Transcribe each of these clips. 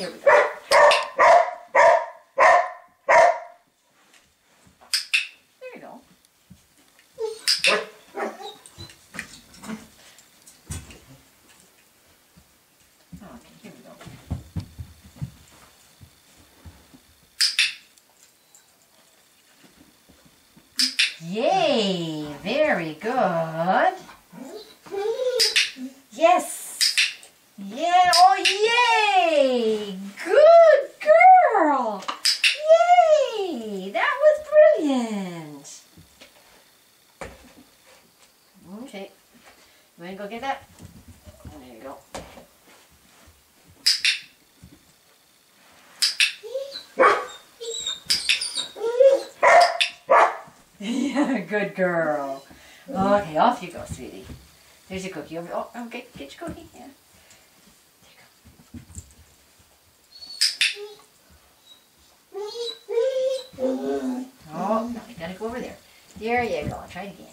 Here we go. Yay! Very good. Yes. Yeah. Oh, yay! Good girl. Yay! That was brilliant. Okay. You want to go get that? There you go. yeah, good girl. Okay, off you go, sweetie. There's your cookie. Oh, oh okay, get your cookie. Yeah. There you go. Oh, no, you gotta go over there. There you go. Try it again.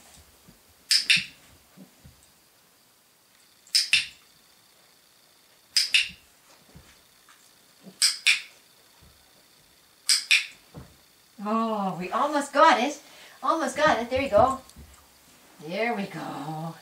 Oh, we almost got it. Almost got it. There you go. There we go.